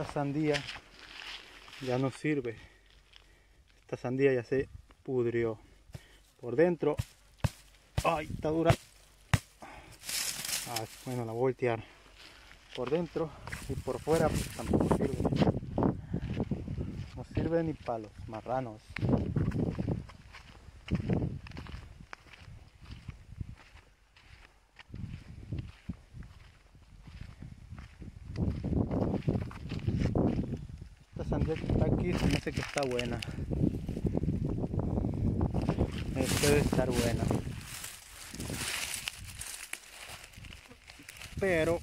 esta sandía ya no sirve. Esta sandía ya se pudrió. Por dentro, ay, está dura. Ah, bueno, la voy a voltear. Por dentro y por fuera pues, tampoco sirve. No sirve ni para los marranos. Aquí se me hace que está buena. Debe estar buena. Pero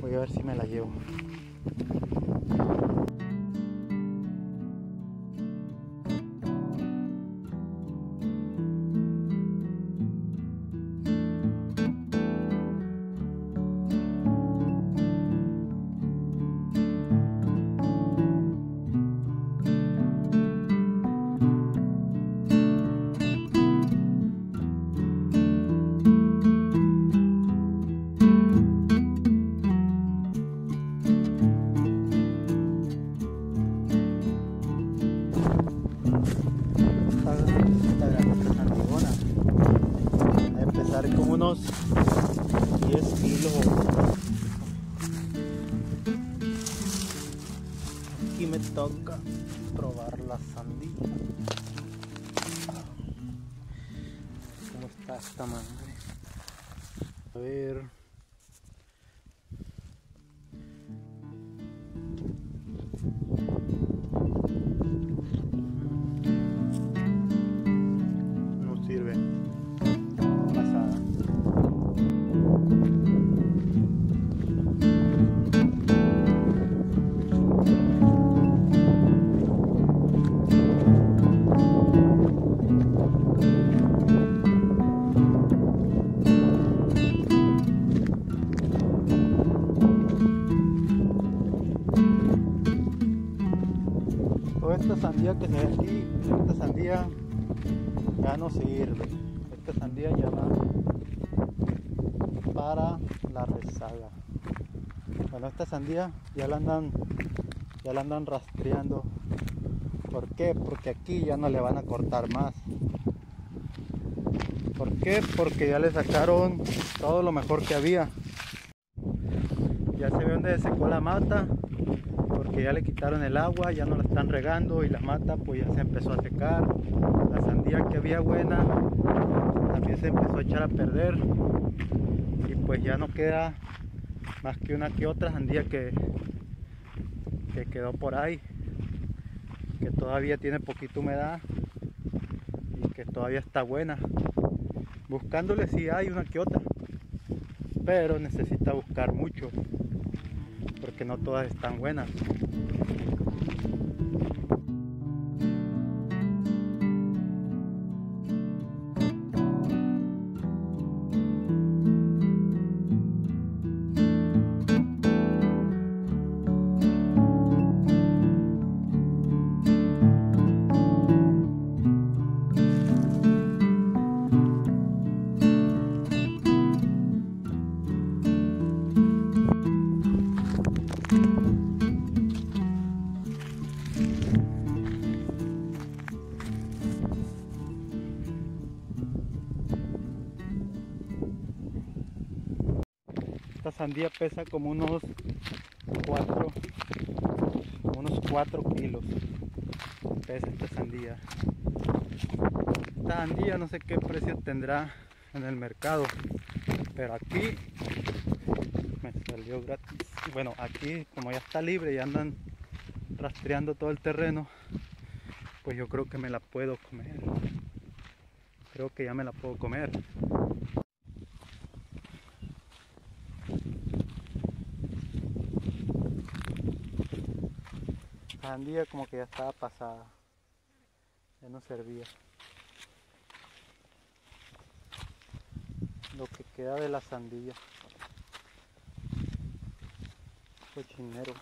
voy a ver si me la llevo. Con unos 10 kilos. Aquí me toca probar la sandía. ¿Cómo está esta madre? A ver. Esta sandía que se ve aquí, esta sandía ya no sirve. Esta sandía ya va para la rezaga. Bueno, esta sandía ya la andan, ya la andan rastreando. ¿Por qué? Porque aquí ya no le van a cortar más. ¿Por qué? Porque ya le sacaron todo lo mejor que había. Ya se ve donde secó la mata, porque ya le quitaron el agua, ya no la están regando y la mata pues ya se empezó a secar. La sandía que había buena también se empezó a echar a perder y pues ya no queda más que una que otra sandía que, que quedó por ahí, que todavía tiene poquita humedad y que todavía está buena. Buscándole si hay una que otra, pero necesita buscar mucho porque no todas están buenas. Esta sandía pesa como unos 4 unos 4 kilos. Pesa esta sandía. Esta sandía no sé qué precio tendrá en el mercado, pero aquí me salió gratis. Bueno, aquí como ya está libre y andan rastreando todo el terreno, pues yo creo que me la puedo comer. Creo que ya me la puedo comer. Sandía como que ya estaba pasada. Ya no servía. Lo que queda de la sandía. Cochinero.